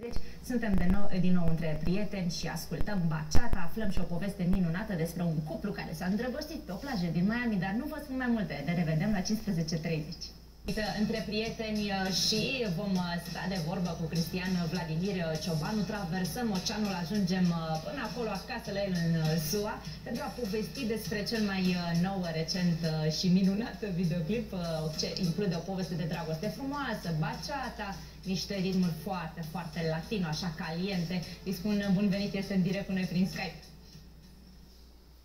Deci, suntem de nou, din nou între prieteni și ascultăm baciata, aflăm și o poveste minunată despre un cuplu care s-a îndrăgostit pe o plajă din Miami, dar nu vă spun mai multe, ne revedem la 15.30. Între prieteni uh, și vom uh, sta de vorbă cu Cristian Vladimir Ciobanu, traversăm oceanul, ajungem uh, până acolo acasă la el în SUA pentru a povesti despre cel mai nou, recent și minunat videoclip ce include o poveste de dragoste frumoasă, baciata, niște ritmuri foarte, foarte latino, așa caliente. Îi spun bun venit, este în direct cu noi prin Skype.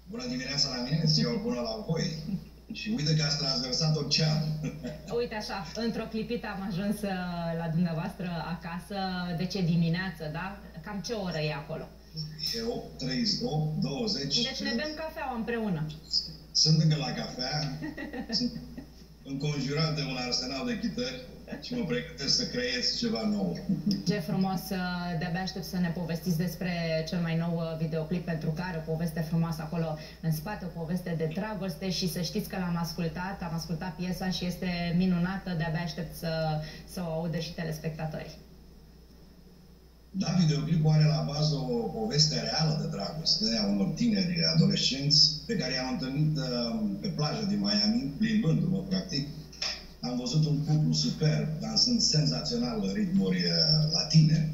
Bună dimineața la mine, ziua bună la voi. Și uite că ați traversat oceanul. Uite așa, într-o clipită am ajuns uh, la dumneavoastră acasă. De ce dimineață, da? Cam ce oră e acolo? E 8.38, 20. Deci ne bem cafeaua împreună. Sunt încă la cafea. Sunt înconjurat de un arsenal de chitări și mă pregătesc să creez ceva nou. Ce frumos! De-abia aștept să ne povestiți despre cel mai nou uh, videoclip pentru care o poveste frumoasă acolo în spate, o poveste de dragoste și să știți că l-am ascultat, am ascultat piesa și este minunată, de-abia aștept să, să o audă și telespectatorii. Da, videoclipul are la bază o poveste reală de dragoste a unor tineri adolescenți pe care i-am întâlnit uh, pe plajă din Miami, plimbându-mă, practic. Am văzut un cuplu superb, dansând senzațional ritmuri uh, latine.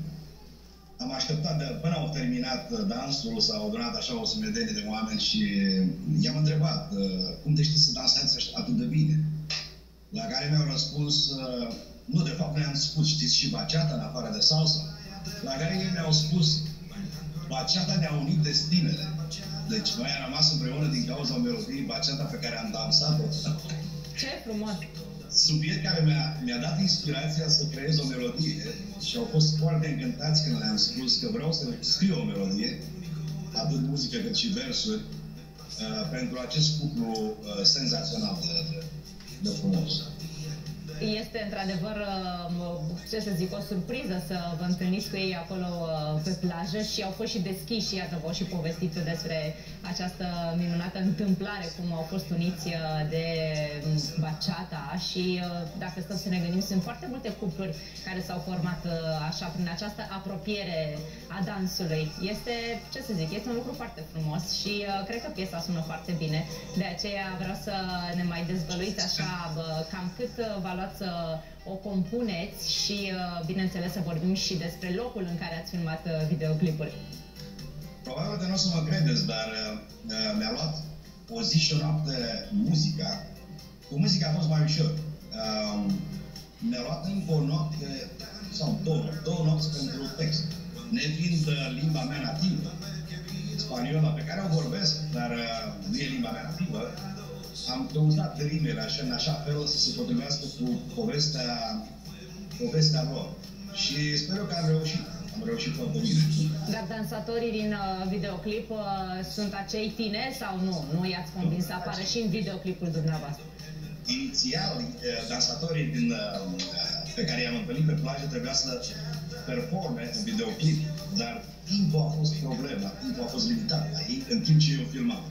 Am așteptat de, până au terminat uh, dansul, s-au adunat așa o sumedenie de oameni și i-am întrebat cum te știi să dansați atât de bine? La care mi-au răspuns, nu, de fapt, ne-am spus, știți și baciata în afară de salsa? la care ei mi-au spus, baceata ne-a unit destinele. Deci noi am rămas împreună din cauza melodiei baceata pe care am dansat-o. Ce frumos! Subiect care mi-a, mi-a dat inspirația să creez o melodie și au fost foarte încântați când le-am spus că vreau să scriu o melodie, atât muzică cât și versuri, uh, pentru acest cuplu uh, senzațional de, de frumos este într-adevăr, uh, ce să zic, o surpriză să vă întâlniți cu ei acolo uh, pe plajă și au fost și deschiși, iată, v-au și povestit despre această minunată întâmplare, cum au fost uniți uh, de baciata și dacă stăm să ne gândim, sunt foarte multe cupluri care s-au format așa prin această apropiere a dansului. Este, ce să zic, este un lucru foarte frumos și cred că piesa sună foarte bine. De aceea vreau să ne mai dezvăluiți așa cam cât va lua să o compuneți și, uh, bineînțeles, să vorbim și despre locul în care ați filmat uh, videoclipul. Probabil că nu o să mă credeți, dar uh, mi-a luat o zi și o noapte muzica. Cu muzica a fost mai ușor. Uh, mi-a luat încă o noapte sau două, două nopți pentru text. Nefiind limba mea nativă, spaniola pe care o vorbesc, dar uh, nu e limba mea nativă, am căutat rimele așa, în așa fel să se potrivească cu povestea, povestea lor. Și sper că am reușit. Am reușit foarte bine. Dar dansatorii din uh, videoclip uh, sunt acei tineri sau nu? Nu i-ați convins să apară și în videoclipul dumneavoastră? Inițial, uh, dansatorii din, uh, pe care i-am întâlnit pe plajă trebuia să performe în videoclip, dar timpul a fost problema, timpul a fost limitat la ei în timp ce eu filmam.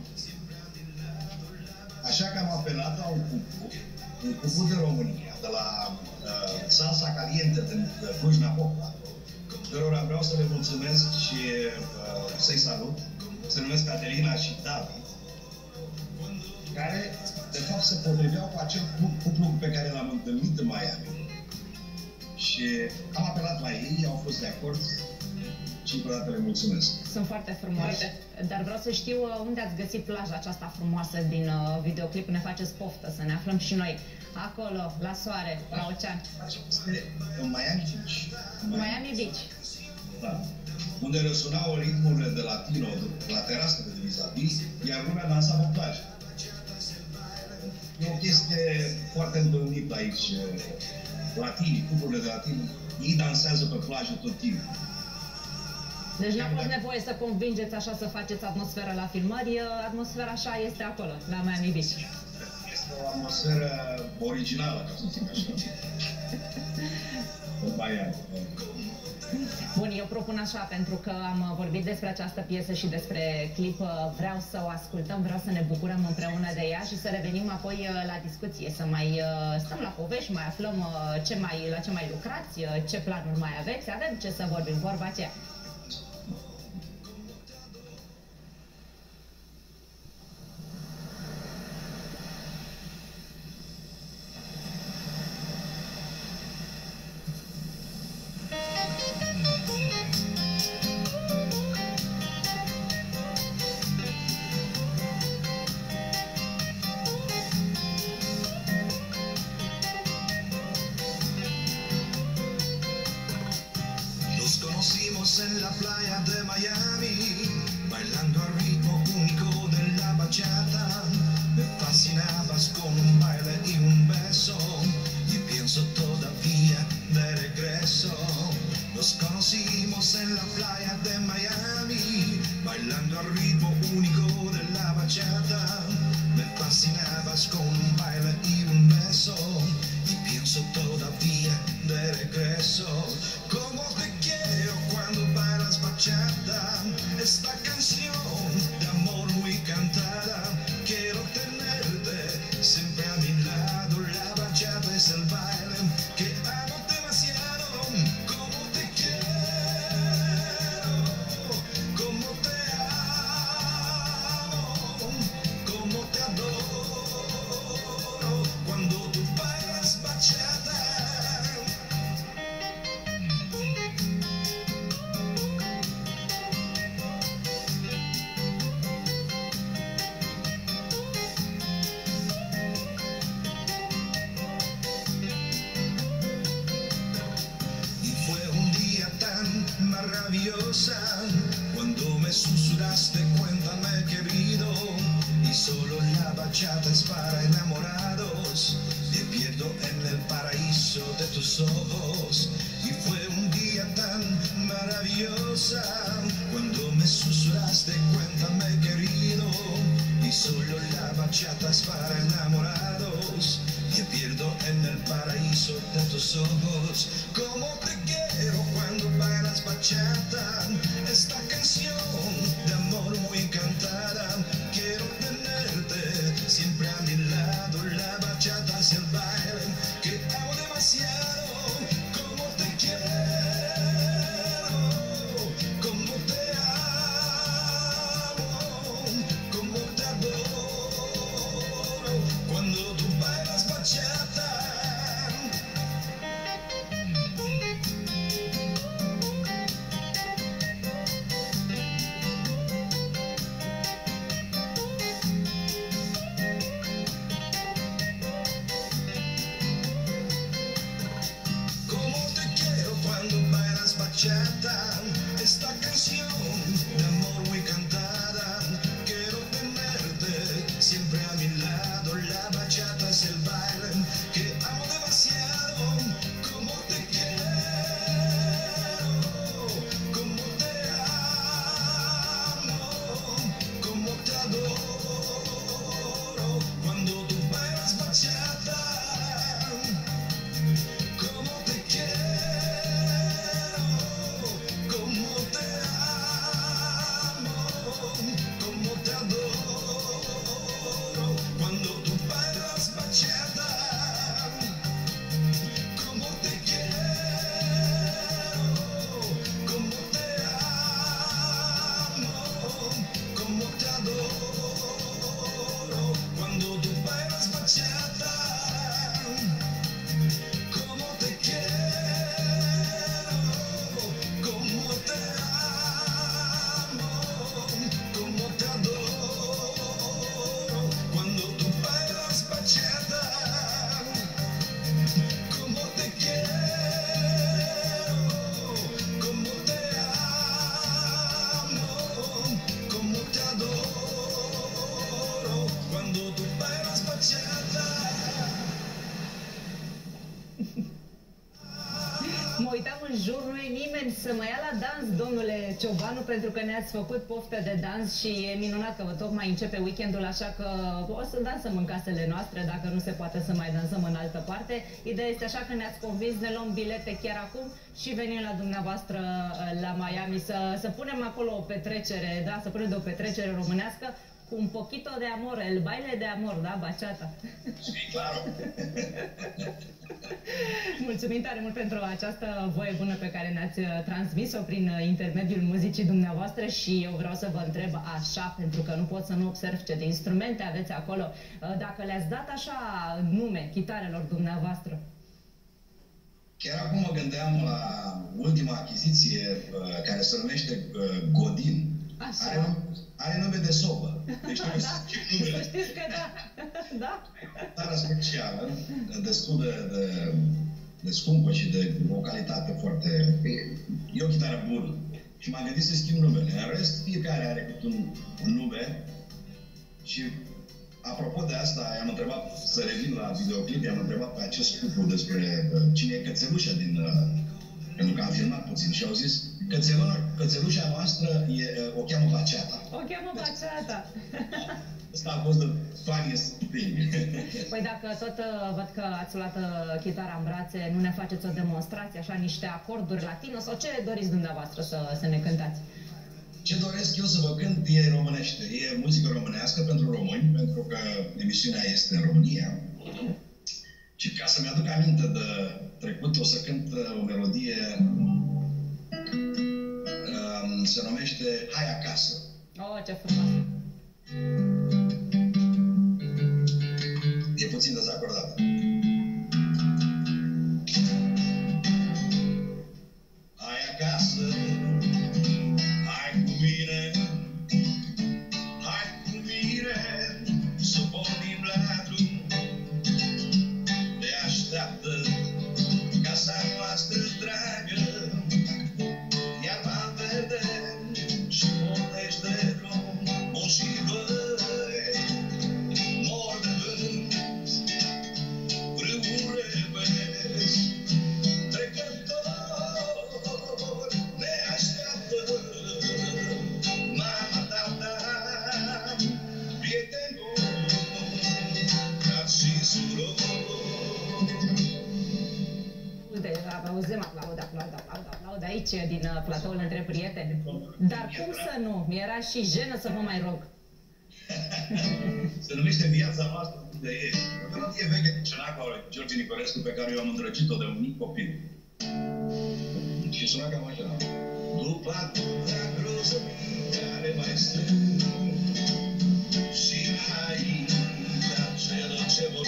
Așa că am apelat la un cuplu, un cuplu de România, de la uh, Salsa Caliente din Cluj-Napoca, cărora vreau să le mulțumesc și uh, să-i salut. Se numesc Caterina și Davi, care, de fapt, se potriveau cu acel cuplu pe care l-am întâlnit în Miami. Și am apelat la ei, au fost de acord și încă o dată le mulțumesc. Sunt foarte frumoase, dar vreau să știu uh, unde ați găsit plaja aceasta frumoasă din uh, videoclip, ne faceți poftă să ne aflăm și noi acolo, la soare, la ocean. În Miami Beach. Miami Beach. Da. Unde răsunau ritmurile de latino la terasă de vis iar lumea dansa pe plajă. E o chestie foarte întâlnită aici. Latinii, cuplurile de latini, ei dansează pe plajă tot timpul. Deci n-a fost nevoie să convingeți așa să faceți atmosfera la filmări, atmosfera așa este acolo, la Miami Beach. Este o atmosferă originală, ca să zic așa. În Miami. Bun, eu propun așa, pentru că am vorbit despre această piesă și despre clip, vreau să o ascultăm, vreau să ne bucurăm împreună de ea și să revenim apoi uh, la discuție, să mai uh, stăm la povești, mai aflăm uh, ce mai, la ce mai lucrați, ce planuri mai aveți, avem ce să vorbim, vorba aceea. En la playa de Miami, bailando al ritmo único de la bachata. Me fascinabas con un baile y un beso, y pienso todavía de regreso. Nos conocimos en la playa de Miami, bailando al ritmo único de la bachata. Me fascinabas con un baile y un beso, y pienso todavía de regreso. ¿Cómo te quiero cuando bailas bachata? Esta canción maravillosa cuando me susurraste, cuéntame querido. Y solo la bachata es para enamorados. Me pierdo en el paraíso de tus ojos. Y fue un día tan maravillosa cuando me susurraste, cuéntame querido. Y solo la bachata es para enamorados. Me pierdo en el paraíso de tus ojos. Como bachata. Esta canción de amor muy cantada. Ciobanu, pentru că ne-ați făcut poftă de dans și e minunat că tocmai începe weekendul, așa că o să dansăm în casele noastre, dacă nu se poate să mai dansăm în altă parte. Ideea este așa că ne-ați convins, ne luăm bilete chiar acum și venim la dumneavoastră uh, la Miami să, să punem acolo o petrecere, da, să punem de o petrecere românească cu un poquito de amor, el baile de amor, da, bachata. Sí, claro. Mulțumim tare mult pentru această voie bună pe care ne-ați uh, transmis-o prin uh, intermediul muzicii dumneavoastră și eu vreau să vă întreb așa, pentru că nu pot să nu observ ce de instrumente aveți acolo, uh, dacă le-ați dat așa nume chitarelor dumneavoastră. Chiar acum mă gândeam la ultima achiziție care se numește Godin. Așa. Are, are nume de sobă. Deci da, să știți că da. da. Tara specială, destul de, de, de scumpă și de o calitate foarte... E o chitară bună. Și m-am gândit să schimb numele. În rest, fiecare are cât un, un nume și apropo de asta, i-am întrebat, să revin la videoclip, i-am întrebat pe acest cuplu despre uh, cine e cățelușa din... Uh, pentru că am filmat puțin și au zis cățelușa noastră e, o cheamă Baceata. O cheamă Baceata. Asta a fost the funniest thing. Păi dacă tot uh, văd că ați luat uh, chitara în brațe, nu ne faceți o demonstrație, așa niște acorduri latino sau ce doriți dumneavoastră să, să ne cântați? Ce doresc eu să vă cânt e românește, e muzică românească pentru români, pentru că emisiunea este în România. Și ca să-mi aduc aminte de trecut, o să cânt uh, o melodie um, se numește Hai acasă. Oh, ce frumos! Aplaud, aplaud, aplaud, aplaud aici din uh, platoul între prieteni. Dar cum să nu? Mi-era și jenă să vă mai rog. Se numește Viața noastră de e. O melodie veche de Cenacu al lui George Nicolescu pe care eu am îndrăgit-o de un mic copil. Și suna cam așa. După atâta grozămii care mai sunt și înaintea celor ce vor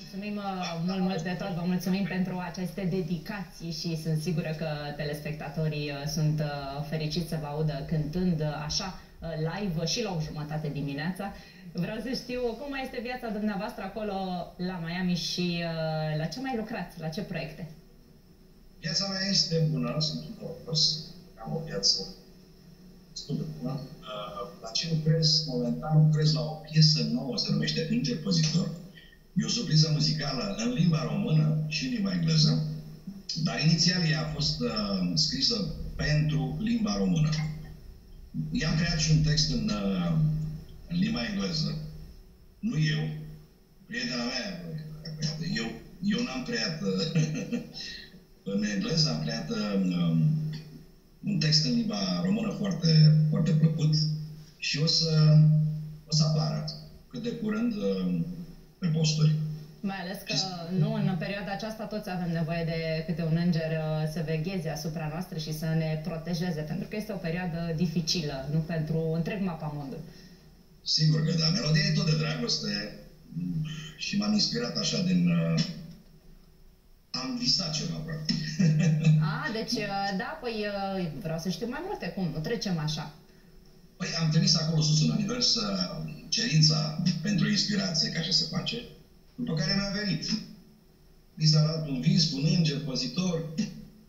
Mulțumim uh, mult, mult de tot, vă mulțumim pentru aceste dedicații și sunt sigură că telespectatorii uh, sunt uh, fericiți să vă audă cântând uh, așa uh, live și la o jumătate dimineața. Vreau să știu cum mai este viața dumneavoastră acolo la Miami și uh, la ce mai lucrați, la ce proiecte. Viața mea este bună, sunt bucuros, am o viață destul de bună. Uh, La ce lucrez? Momentan lucrez la o piesă nouă, se numește Înger Păzitor. E o surpriză muzicală în limba română și în limba engleză, dar inițial ea a fost uh, scrisă pentru limba română. I-am creat și un text în, uh, în limba engleză, nu eu, prietena mea a creat. Eu, eu n-am creat uh, în engleză, am creat um, un text în limba română foarte, foarte plăcut și o să, o să apară cât de curând uh, pe posturi. Mai ales că nu în perioada aceasta toți avem nevoie de câte un înger uh, să vegheze asupra noastră și să ne protejeze, pentru că este o perioadă dificilă, nu pentru întreg mapamondul. Sigur că da. Melodia e tot de dragoste și m-am inspirat așa din... Uh, am visat ceva, practic. A, deci, uh, da, păi uh, vreau să știu mai multe, cum, nu trecem așa. Păi am trimis acolo sus în univers uh, cerința pentru inspirație, ca așa se face, după care mi-a venit. Mi s-a dat un vis, un înger păzitor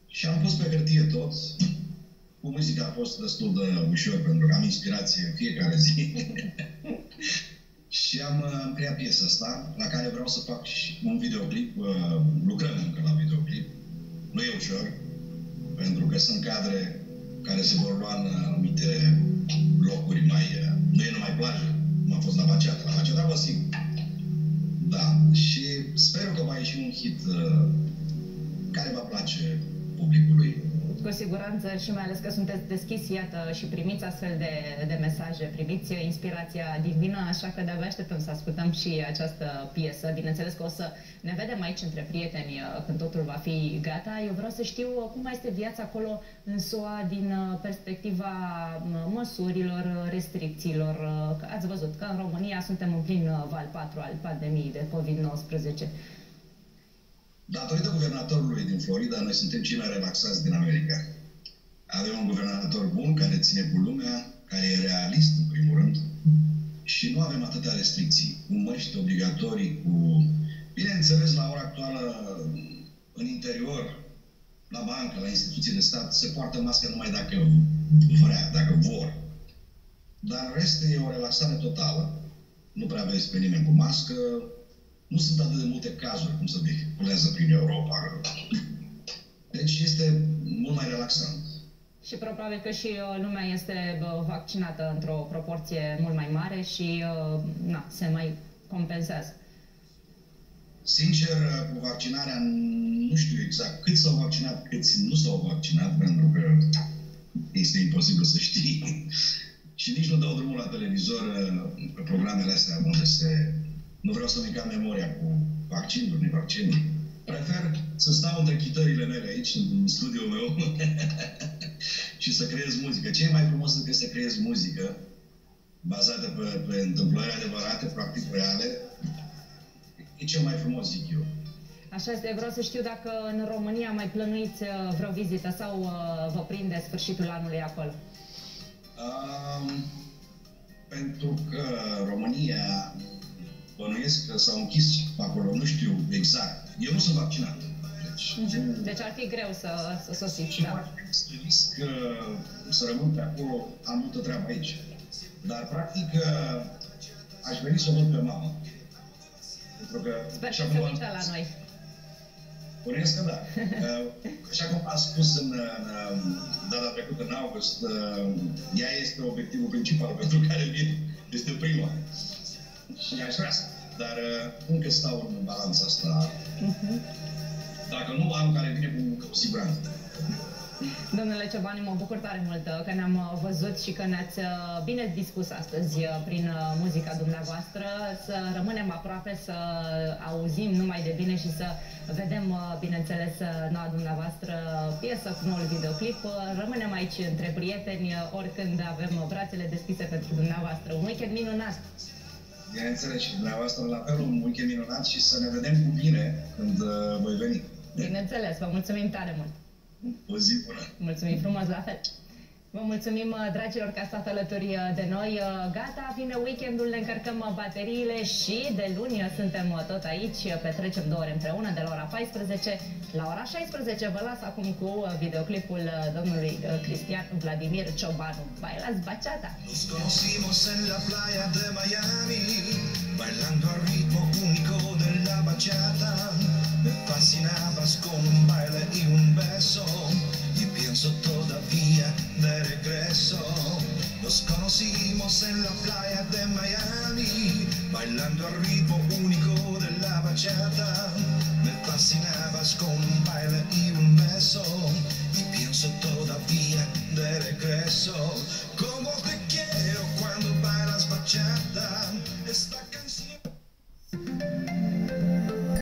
și am pus pe hârtie tot. Cu muzica a fost destul de ușor, pentru că am inspirație în fiecare zi. și am, uh, am creat piesa asta, la care vreau să fac și un videoclip. Uh, lucrăm încă la videoclip. Nu e ușor, pentru că sunt cadre care se vor lua în anumite locuri mai... Uh, nu e numai plajă, cum a fost la Baceata. La Baceata vă simt. Da, și sper că va ieși un hit uh, care va place publicului cu siguranță și mai ales că sunteți deschis, iată, și primiți astfel de, de mesaje, primiți inspirația divină, așa că de-abia așteptăm să ascultăm și această piesă. Bineînres că o să ne vedem aici între prieteni uh, când totul va fi gata. Eu vreau să știu uh, cum mai este viața acolo în SUA din uh, perspectiva măsurilor, restricțiilor. Că ați văzut că în România suntem în plin val 4 al pandemiei de COVID-19. Datorită guvernatorului din Florida, noi suntem cei mai relaxați din America. Avem un guvernator bun care ține cu lumea, care e realist în primul rând și nu avem atâtea restricții, cu măști obligatorii, cu... Bineînțeles, la ora actuală, în interior, la bancă, la instituții de stat, se poartă mască numai dacă vrea, dacă vor. Dar în rest e o relaxare totală. Nu prea vezi pe nimeni cu mască, nu sunt atât de multe cazuri cum se vehiculează prin Europa. Deci este mult mai relaxant. Și probabil că și uh, lumea este vaccinată într-o proporție mult mai mare și uh, na, se mai compensează. Sincer, cu vaccinarea nu știu exact cât s-au vaccinat, câți nu s-au vaccinat, pentru că este imposibil să știi. și nici nu dau drumul la televizor uh, pe programele astea unde se nu vreau să-mi cam memoria cu vaccinuri, nevaccinuri. Prefer să stau între chitările mele aici, în studiul meu, și să creez muzică. Ce e mai frumos decât să creez muzică bazată pe, pe întâmplări adevărate, practic reale, e cel mai frumos, zic eu. Așa este, vreau să știu dacă în România mai plănuiți uh, vreo vizită sau uh, vă prinde sfârșitul anului acolo? Um, pentru că România bănuiesc că s-au închis acolo, nu știu exact. Eu nu sunt vaccinat. Deci, mhm. deci ar fi greu să, să sosiți, da. Și risc să rămân pe acolo, am multă treabă aici. Dar, practic, aș veni să o văd pe mamă. Pentru că, Sper că se uită la noi. Bănuiesc că da. Așa cum am spus în, în data trecută, în august, ea este obiectivul principal pentru care vin. Este prima și aș vrea să. Dar uh, încă stau în balanța asta. Uh-huh. Dacă nu, anul care vine cu, cu siguranță. Domnule Ciobani, mă bucur tare mult uh, că ne-am uh, văzut și că ne-ați bine dispus astăzi prin muzica dumneavoastră, să rămânem aproape, să auzim numai de bine și să vedem, bineînțeles, noua dumneavoastră piesă cu noul videoclip. Rămânem aici între prieteni, oricând avem brațele deschise pentru dumneavoastră. Un weekend minunat! Bineînțeles, și dumneavoastră la fel un weekend minunat și să ne vedem cu bine când uh, voi veni. Bineînțeles, vă mulțumim tare mult! O zi bună! Mulțumim frumos, la fel! Vă mulțumim, uh, dragilor, că ați stat alături uh, de noi. Uh, gata, vine weekendul, ne încărcăm bateriile și de luni suntem tot aici. Petrecem două ore împreună de la ora 14 la ora 16. Vă las acum cu videoclipul domnului Cristian Vladimir Ciobanu. Bailați baciata! Nos conocimos en la playa de Miami Bailando al ritmo único de la bachata Me fascinabas con un baile y un beso Y pienso todavía de regreso. Nos conocimos en la playa de Miami, bailando al ritmo único de la bachata. Me fascinabas con un baile y un beso, y pienso todavía de regreso. Como te quiero.